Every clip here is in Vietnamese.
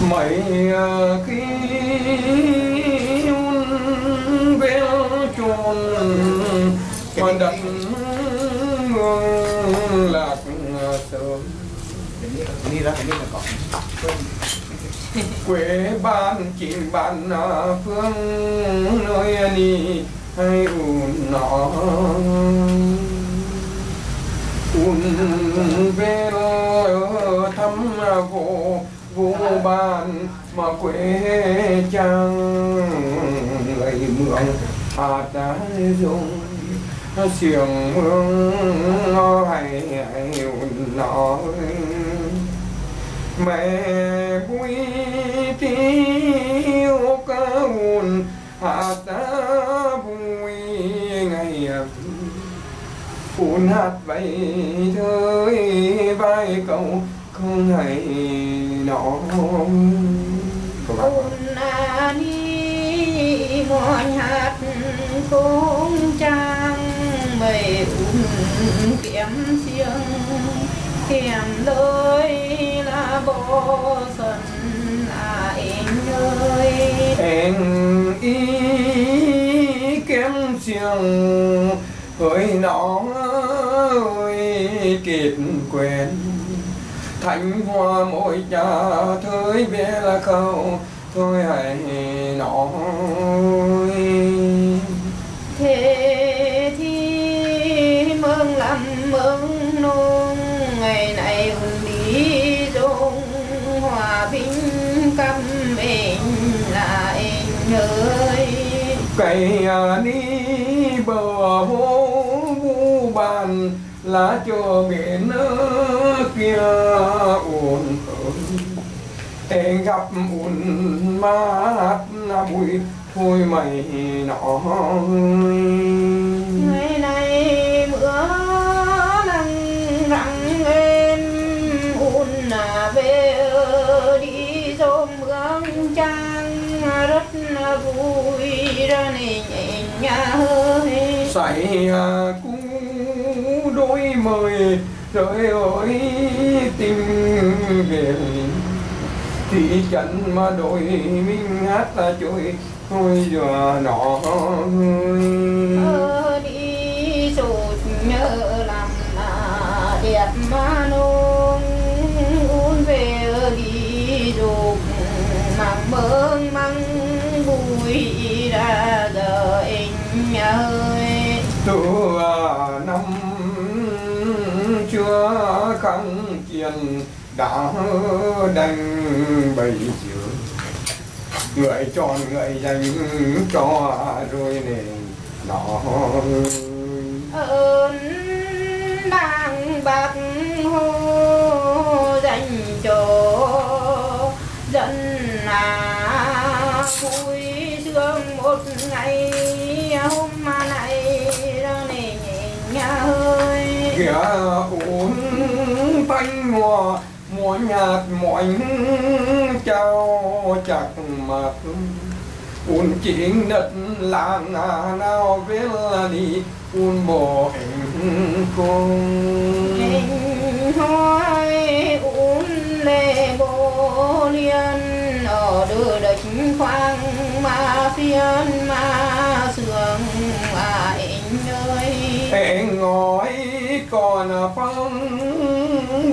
mấy ờ, khi vel chôn mà đặt mương lạc ờ, sớm. Đi ra đi là có quê ban chỉ ban ờ, phương nơi đi, hay ùn nọ. Ùn về thăm vô vô ban mà quê trang. Lấy mượn hạt đã dùng xiềng mương hay hay nói. Mẹ quý tiêu ca hồn hạ ta vui ngày phun hát bay thơi vai cậu không hay nọ ni ngọn hạt cũng trang mây ùn kiếm xiềng kiếm lối là bộ xuân là em ơi em ý kém xiềng ơi nó ơi kết quen thành hoa mỗi cha thới về là câu thôi hãy nói. Thế thì mừng lắm mừng nung ngày này hùng lý dung hòa bình căm mình là em ơi. Cây đi bờ hố vu bàn lá cho biển kia ồn ồn gặp ồn mát bụi thôi mày nọ ngày này mưa nắng răng em un là về đi dôm gương trang rất vui ra này nhẹ nhà hơi xảy đôi mời trời ơi tình về. Thị trấn mà đội mình hát ta trôi thôi giờ nọ Ờ, đi sụt nhớ làm mà đẹp mà nung un về đi dục mang mơn mang vui ra giờ anh ơi chưa khăn kiền đã đành bày chữ người chọn người dành cho rồi này nó ơn đang bạc hô dành cho dân là vui sương một ngày hôm hơi kìa thanh mùa mùa nhạt mỏi trao chặt mặt. Un chiến đất làng nào biết là đi un bộ hình cung. Phong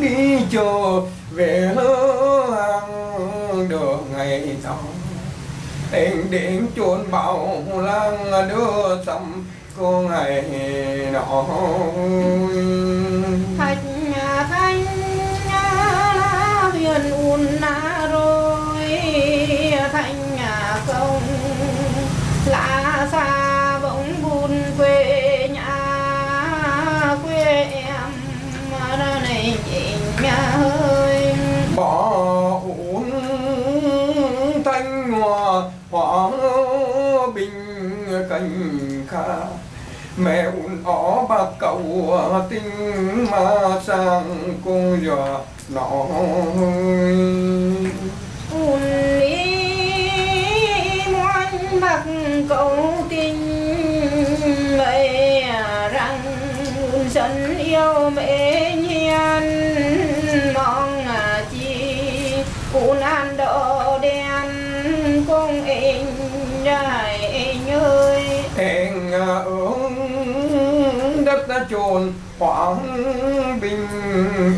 đi chờ về hương được ngày sau tình đến chốn bảo lang đưa sắm cô ngày nọ. Thanh nhà cành kha mẹ un ó bạc cậu tinh mà sang cô giờ nọ un lý ngoan bạc cậu tinh mẹ rằng un sân yêu mẹ. Chôn khoảng bình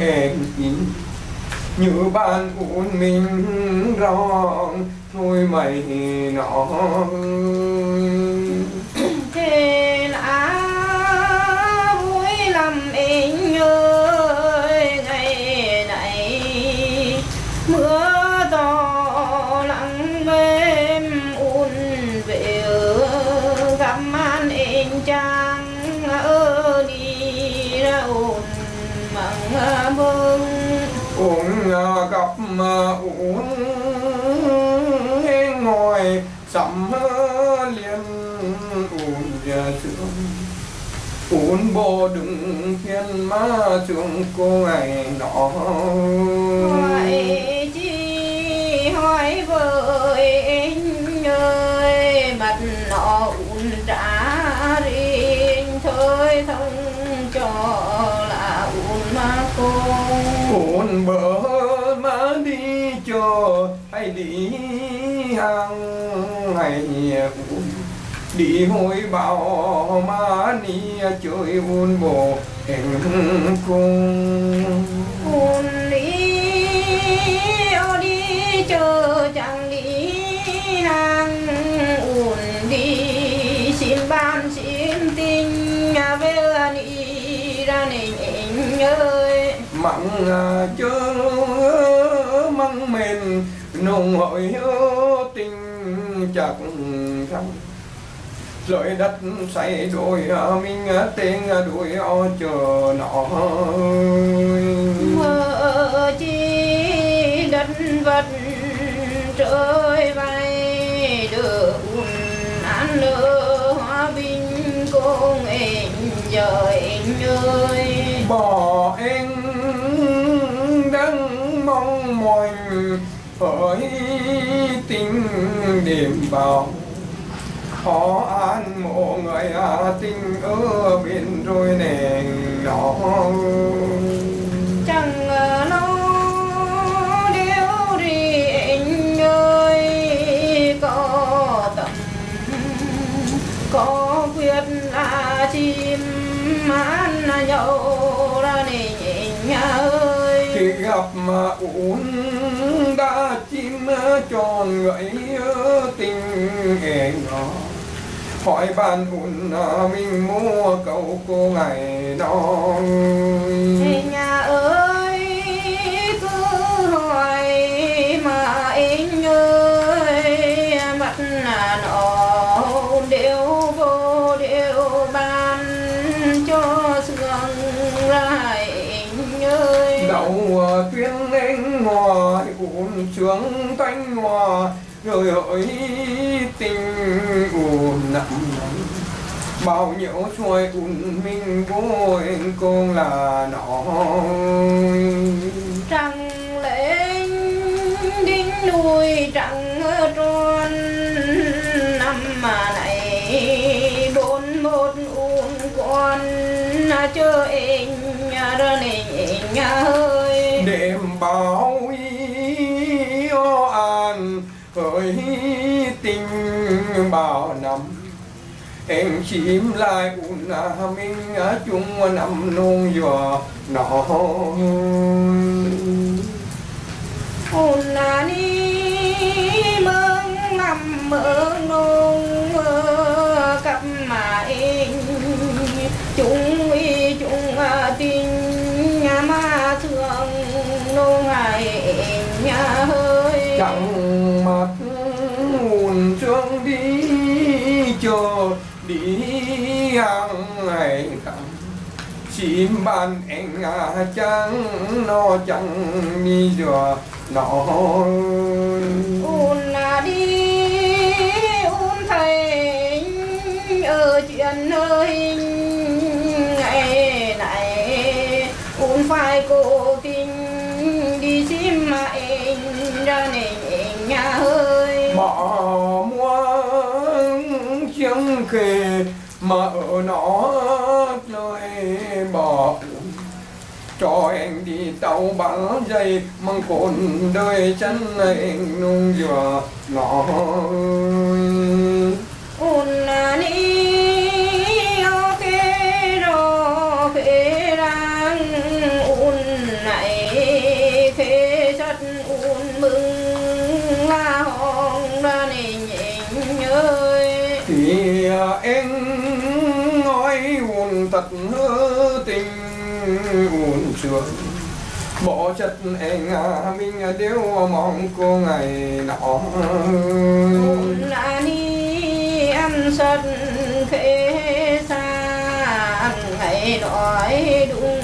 em kín. Như ban uốn mình rong thôi mày nó ơi gặp mà uống ngồi sắm liền. Uống nhà sương uống bồ đừng thiên má xuống cô ngày nọ. Hỏi chi hỏi với anh ơi mặt nọ un trả riêng thôi thông cho là un mà cô. Uống bờ đi cho hay đi hàng ngày đi hồi bảo má ni chơi uống bồ em cung un đi ô đi chờ chẳng đi hàng un đi xin ban xin tình về đi ra anh ơi. Mặn chớ măng mền nồng hội tình chặt thăng lợi đất say đôi mình tên đuổi o chờ nọ mơ chi đất vật trời bay được ăn lỡ hoa bình cùng em giờ em ơi. Bỏ em mong mỏi hỡi tình đêm bao khó an mộ người à tình ở bên rồi nè ờ, nó chẳng ngờ nó điếu đi anh ơi, có tầm, có quyết là chim ăn nhậu gặp mà uống đã chim tròn gãy tình em nhỏ. Hỏi bạn uốn à, mình mua cầu cô ngày đó Ê nhà ơi xuống tanh hòa rồi hỡi tình uốn nặng bao nhiêu xuôi uốn mình vui cô là nó trăng lên đỉnh núi trăng tròn năm mà này bốn một uống con. Chờ em ra nên ơi đêm bao hỡi tình bao năm em chim lại un à mình à chung năm nung dò nó hồn là ni mừng nằm mơ nông mơ cặp mà em chúng y chúng à, tình. Nhà ma thương nô ngày em nhà hơi. Chẳng mặt đi hàng ngày thẳng chim ban anh à chẳng nó chẳng mi dò nó un là đi un thầy ở chuyện nơi ngày này un phải cố tình đi xin mà em ra em nhà hơi. Bỏ khê mở nó nơi bỏ. Cho anh đi tàu bắn dây, mang cồn đôi chân anh nung dừa nó un ni, o ro ke rang, un này ke chất un mừng. Hơ tình buồn trường bỏ chất anh à mình đều mong cô ngày nọ. Là ni ăn sân khế xa ngày nói đúng.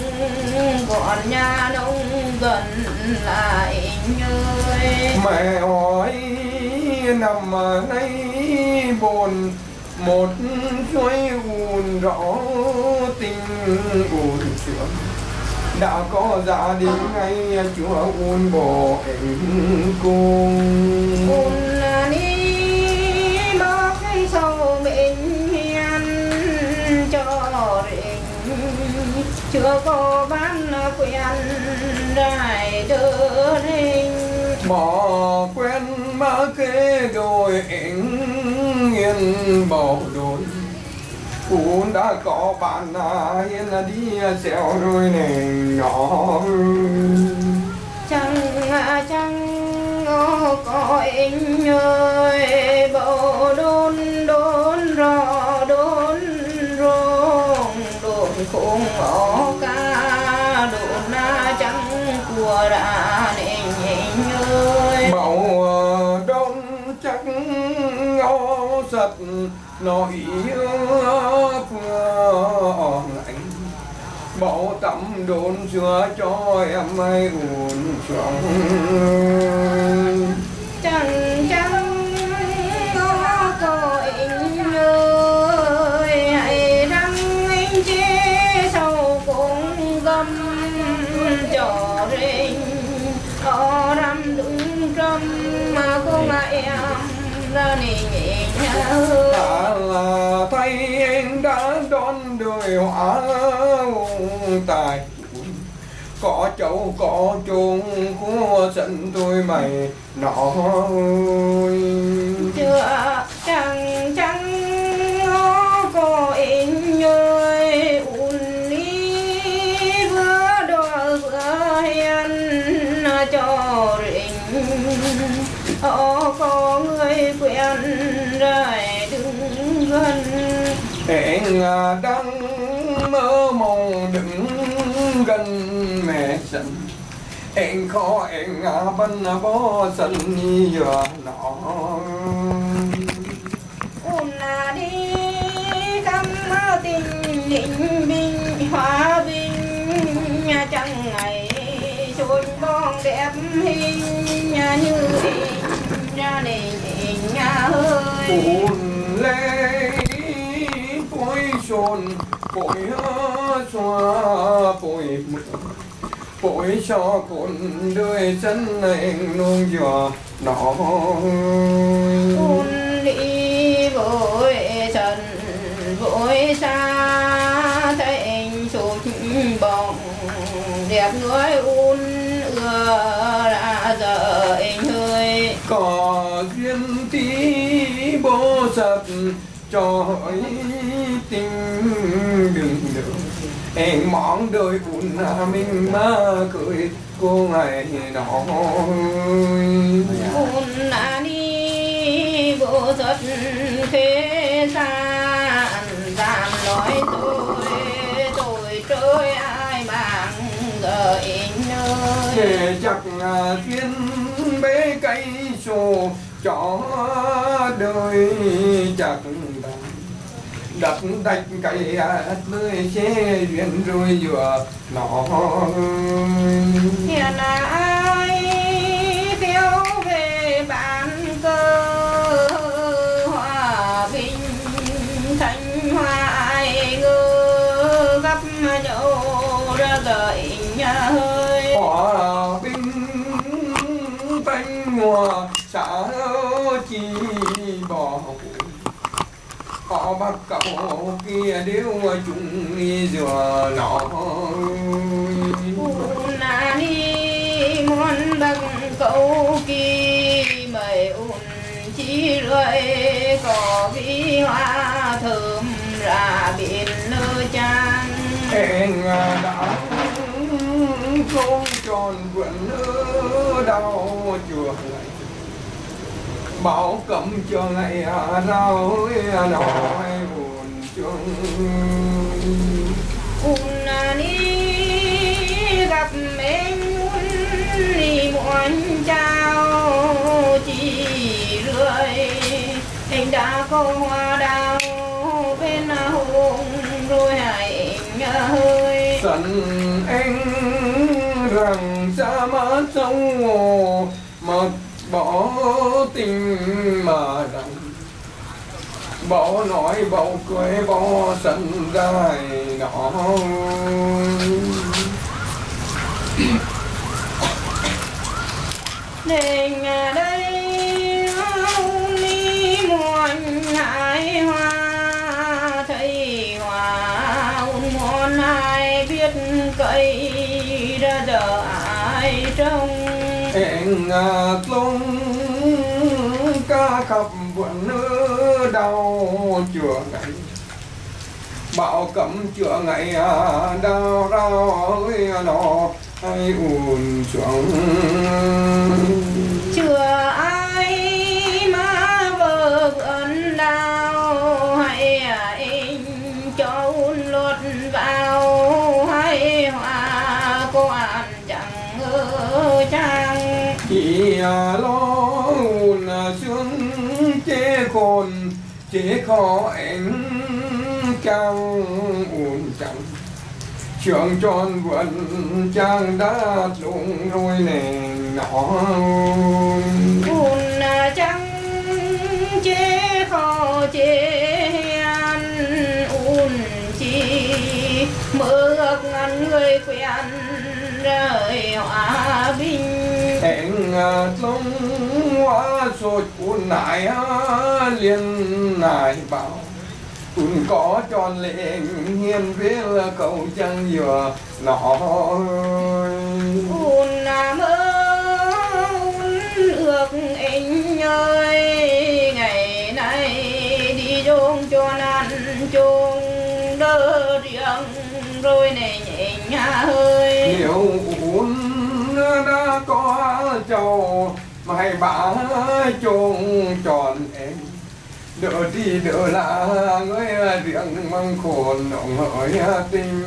Còn nhà nông gần lại nhơi. Mẹ hỏi nằm nay buồn một chuỗi buồn rõ tình buồn sướng đã có gia đình ngay chúa buồn bỏ anh cùng un là ni bóc sâu mình hiền cho rình chưa có bán quen đại đỡ hình bỏ quen má kê đôi anh nghiền bỏ đôi cũng đã có bạn à hiền là đi xẻo rồi này nhỏ. Chẳng à chẳng ngó có anh ơi bầu đôn đôn rò đôn rong đồn khung ó ca đồn na chẳng của đã nên nhịn ơi. Bảo đông chắc ngó giật nói ước anh. Bảo tắm đồn xưa cho em ai buồn trong là thay em đã đón đời hỏa tài. Có cháu, có chung của giận tôi mày nọ chưa chẳng chẳng nó có anh nhơi. Un đi vừa đò vừa hiền cho rình anh đang mơ mộng đứng gần mẹ giận anh khó anh bắn bó sân giờ nọ. Un là đi cắm tình định binh hòa bình. Nhà chẳng ngày chôn bong đẹp hình. Nhà như hình ra này nhà hơi lê bôi xôn bôi xoa bôi bôi cho con đôi chân này nung giò nó con đi vội trần vội xa thấy anh chụp bóng đẹp người un ưa đã giờ anh hơi còn sập bố cho tình đừng đừng em mong đời buồn là mình mà cười cô ngày nọ buồn là đi bộ giật thế gian dám nói tôi tôi trôi ai bằng giờ anh để chắc là bế cây sổ cho đời chắc đặt đạch cây mới che duyên rồi vừa nọ. Hiện là ai phiếu về bán cơ hòa bình thanh hoa ai ngơ gấp nhậu ra gợi nhà hơi. Hòa bình tanh hòa xã chi bỏ họ bắt cậu kia điếu chúng đi dừa nọ un na ni mon bạc câu kỳ mày un chi rơi có vi hoa thơm ra biển lơ chan em đã không tròn vẫn đau chùa bảo cấm cho ngày đau nói buồn chung un na ni gặp em ni muôn chào chỉ rơi anh đã có hoa đào bên hồng rồi hãy hơi. Sẵn anh rằng xa mắt sông hồ bỏ tình mà rằng bỏ nói bỏ cười bỏ sân dài nọ Đình đây cấm chữa ngày đau đau nó ai ùn chuộng. Chưa ai mà vợ ấn đau hay anh cho un lột vào hay hoa cô ăn chẳng ngờ chăng? Chỉ lo ùn xuống chế khôn chế khó anh chẳng ùn chẳng trường tròn vẫn chẳng đã lung rồi nè nó un trắng chế khó chế ăn un chi. Mơ ước ngăn người quen rời hòa bình. Em lông hoa sôi ùn nải liên nải bảo ùn có tròn lệ hiền với cậu chẳng vừa nó un mơ un ước anh ơi ngày nay đi chung cho ăn chung đỡ riêng rồi này nhẹ nhã hơi. Nếu ùn đã có chầu mày bả chung tròn đỡ đi đỡ là người riêng măng khôn nồng hỡi tình.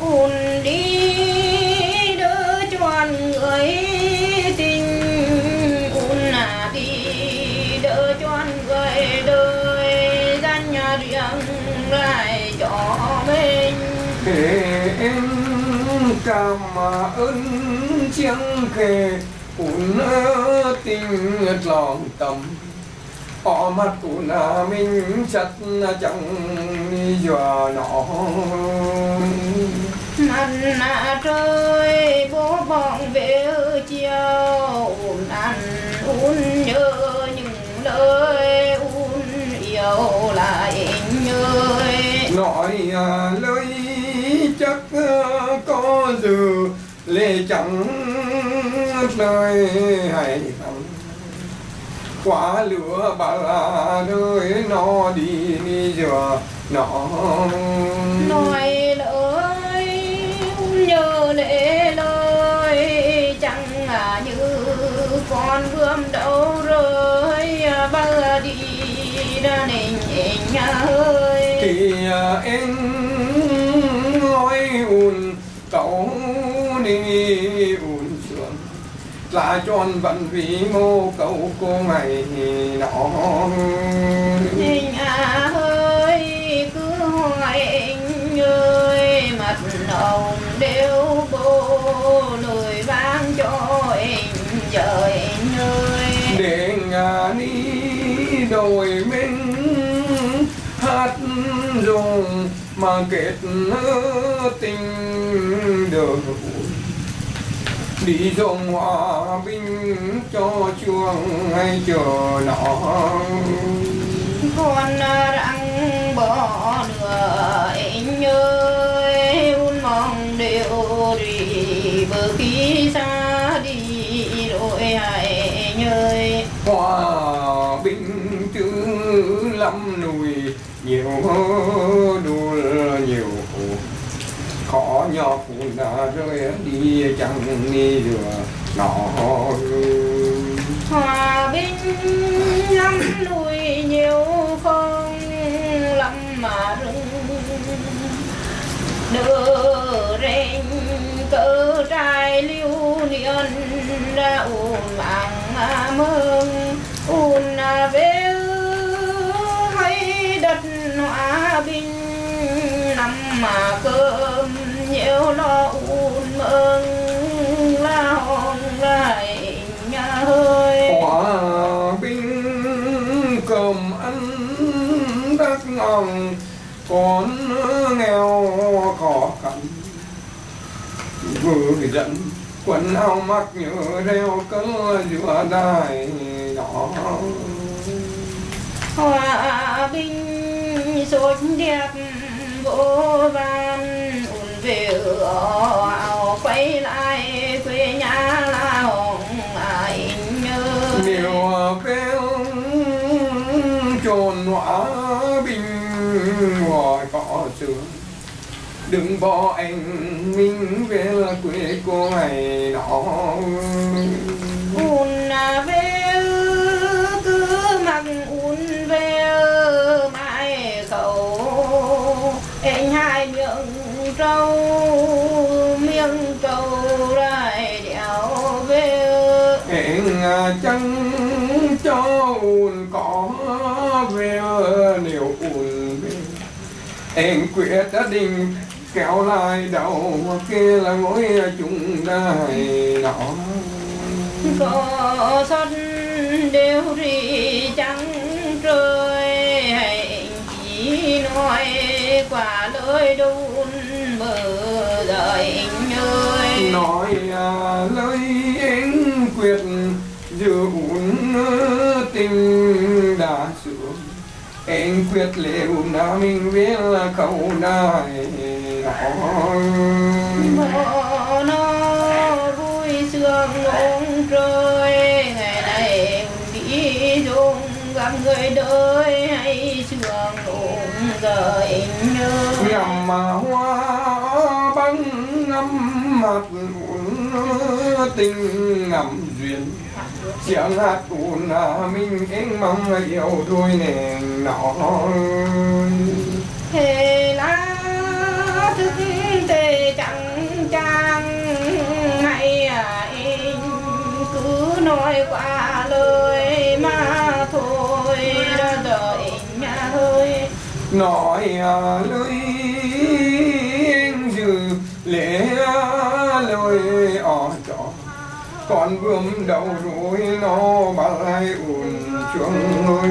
Un đi đỡ cho người tình. Un là đi đỡ cho người đời gian nhà riêng lại cho mình. Thế em cảm ơn chiếng khề ủn tình lòng tâm Họ mắt ủn mình chất chẳng dọa nó ăn à trời bố bóng về chiều un ăn un nhớ những lời un yêu lại nhớ. Nói lời chắc có dự lệ chẳng lời hay quả lửa bà là nơi nó đi đi giờ nó nói lời nhớ lệ lời chẳng là như con bướm đâu rơi bao đi ra nên nhà hơi. Thì em là tròn vận vì mô cậu cô ngày nọ. Anh à ơi cứ hỏi anh ơi mặt ông đều bố lời vang cho anh chờ anh ơi. Để ngà ni đồi mình hát dùng mà kết tình được đi dòng hòa bình cho chuông hay chờ nó. Con rằng bỏ nửa anh ơi un mong đều đi bờ khi xa đi rồi hãy nhơi. Hòa bình chữ lâm núi nhiều đùa nhiều khó nhỏ phụ rồi rơi đi chẳng đi được nọ hòa bình lắm núi nhiều không lắm mà rừng đưa rèn cỡ trai lưu niên ra ùn mạng mừng ồn về hay đất hòa bình nằm mà cơm nhiều lo ùn mừng la hòn lại nhà hơi. Hòa bình cơm ăn đắc ngon con nghèo khó khăn. Vừa dẫn quần áo mặc nhớ reo cớ giữa đài nhỏ. Hòa bình sốt đẹp vô bỏ anh mình về là quê cô ngày nọ. Ùn về cứ mặc ùn về mãi cầu anh hai miệng trâu miệng cầu lại đèo về hẹn chân cho ùn có về nếu ùn về em quyết định kéo lại đầu kia là ngôi chúng đài nọ có sắt đều rì trắng trời hãy chỉ nói quả lời đun bờ đời ơi nói à, lời anh quyết giữ uốn tình đã sướng anh quyết liệu đã mình biết là khẩu đài Mộ nó vui sướng ông trời Ngày này đi dung gặp người đời hay sướng ông đời nhớ. Ngầm mà hoa băng ngâm mặt tình ngầm duyên. Chẳng hát ùn à mình anh mong yêu đôi nền nọ Thế trang mày à, cứ nói qua lời mà thôi, đã đợi nhà hơi. Nói à, lời anh dư lễ lời ở trọ. Còn bướm đầu rồi nó bà lại ùn chuông ơi